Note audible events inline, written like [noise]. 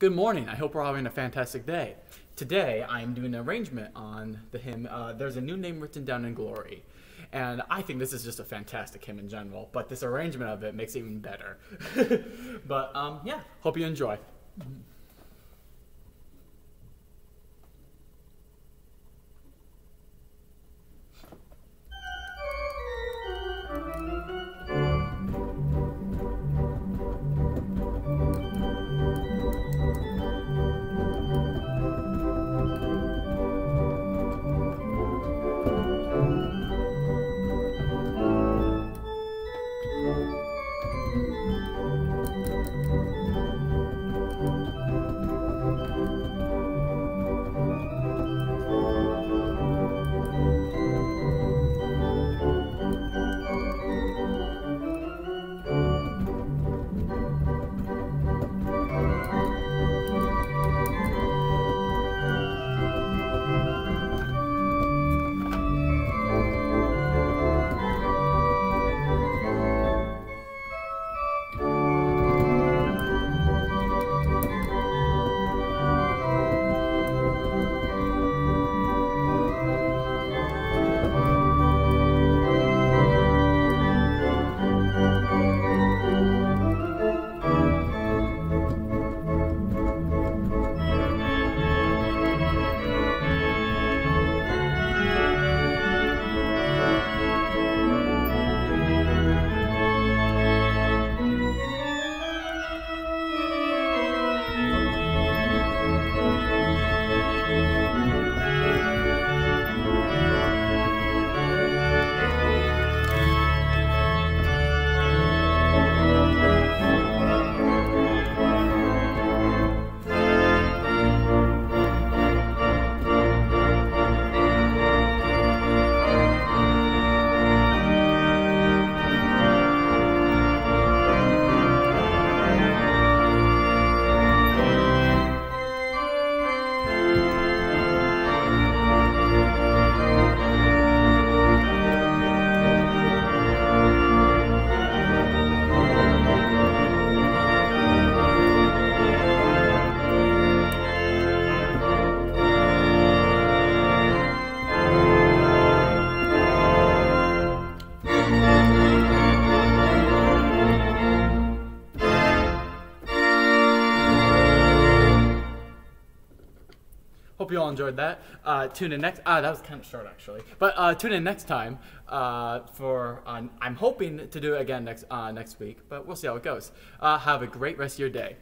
Good morning. I hope we're having a fantastic day. Today, I am doing an arrangement on the hymn, uh, There's a New Name Written Down in Glory. And I think this is just a fantastic hymn in general, but this arrangement of it makes it even better. [laughs] but um, yeah, hope you enjoy. Hope you all enjoyed that. Uh, tune in next. Uh, that was kind of short actually, but uh, tune in next time uh, for. I'm hoping to do it again next uh, next week, but we'll see how it goes. Uh, have a great rest of your day.